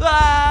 Ah!